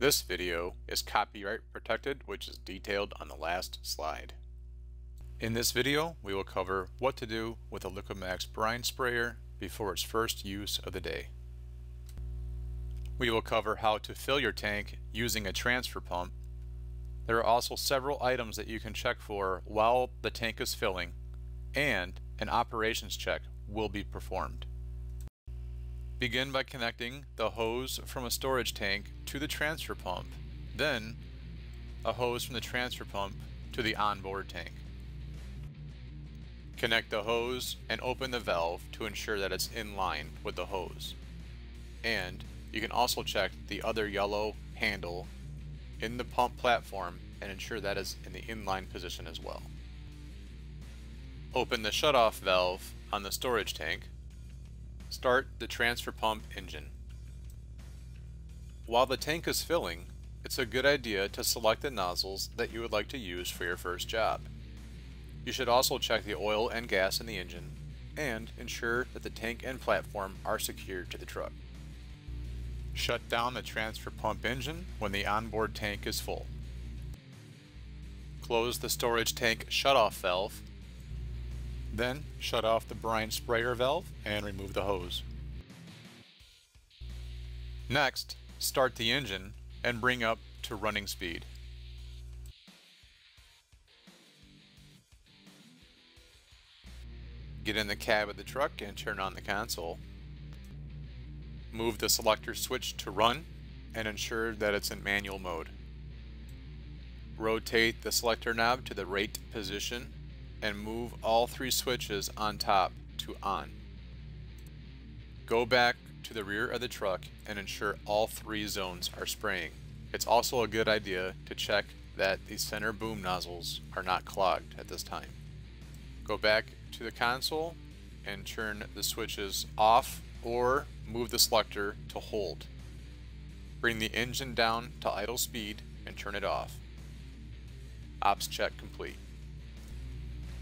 This video is copyright protected which is detailed on the last slide. In this video we will cover what to do with a Liqui Maxx brine sprayer before its first use of the day. We will cover how to fill your tank using a transfer pump. There are also several items that you can check for while the tank is filling and an operations check will be performed. Begin by connecting the hose from a storage tank to the transfer pump, then a hose from the transfer pump to the onboard tank. Connect the hose and open the valve to ensure that it's in line with the hose. And you can also check the other yellow handle in the pump platform and ensure that is in the inline position as well. Open the shutoff valve on the storage tank Start the transfer pump engine. While the tank is filling, it's a good idea to select the nozzles that you would like to use for your first job. You should also check the oil and gas in the engine and ensure that the tank and platform are secured to the truck. Shut down the transfer pump engine when the onboard tank is full. Close the storage tank shutoff valve then shut off the brine sprayer valve and remove the hose. Next, start the engine and bring up to running speed. Get in the cab of the truck and turn on the console. Move the selector switch to run and ensure that it's in manual mode. Rotate the selector knob to the rate position and move all three switches on top to on. Go back to the rear of the truck and ensure all three zones are spraying. It's also a good idea to check that the center boom nozzles are not clogged at this time. Go back to the console and turn the switches off or move the selector to hold. Bring the engine down to idle speed and turn it off. Ops check complete.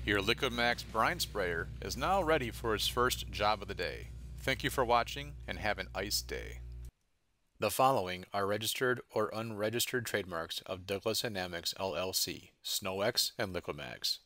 Your Liqui Maxx brine sprayer is now ready for its first job of the day. Thank you for watching and have an ice day. The following are registered or unregistered trademarks of Douglas Dynamics LLC, SnowEx and Liqui Maxx.